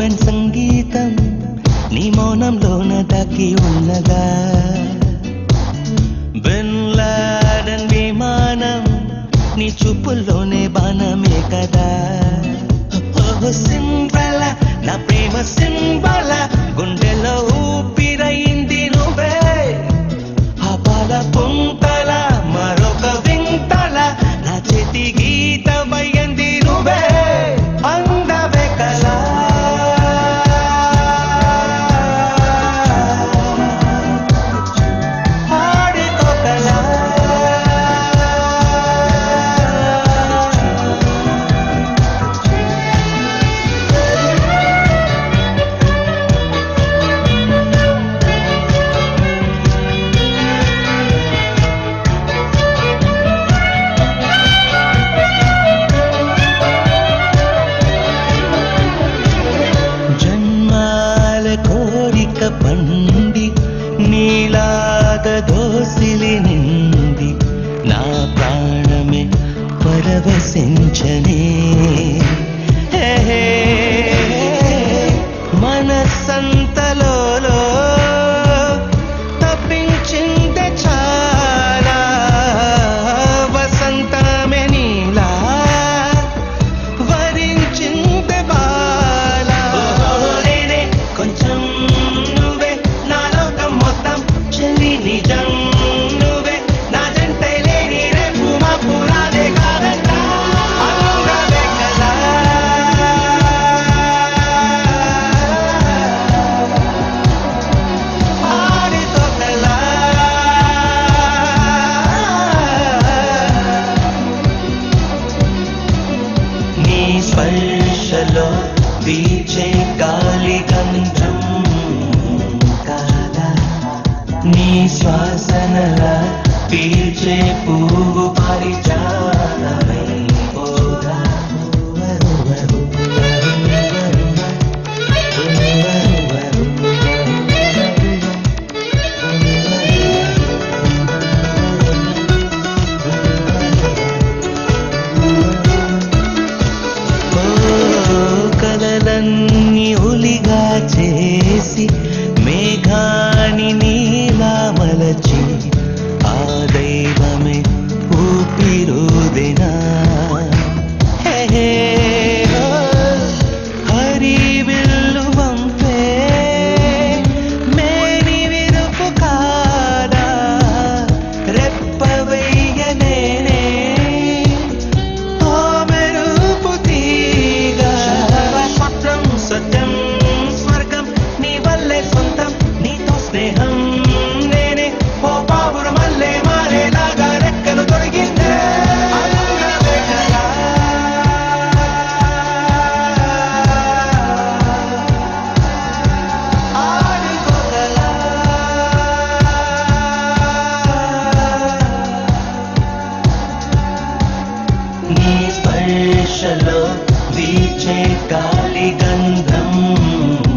యూవెన్ సంగీతం నీ మౌనంలోన దాగి ఉన్నదా? బిన్ లాడన్ విమానం నీ చూపుల్లోనే బాణమే కదా? సింపల నా ప్రేమ సింపల ಬಂದಿ ನೀಳಾದ ದೋಸಿಲಿನಿಂದಿ ನಾ ಪ್ರಾಣಮೆ ಪರವಶಿಂಚನೇ ಹೇ స్పర్శలో వీచే గాలి కంఠం కాదా? నీ శ్వాసనల పీల్చే పువ్వు పరిచారమై कालिगन्धम्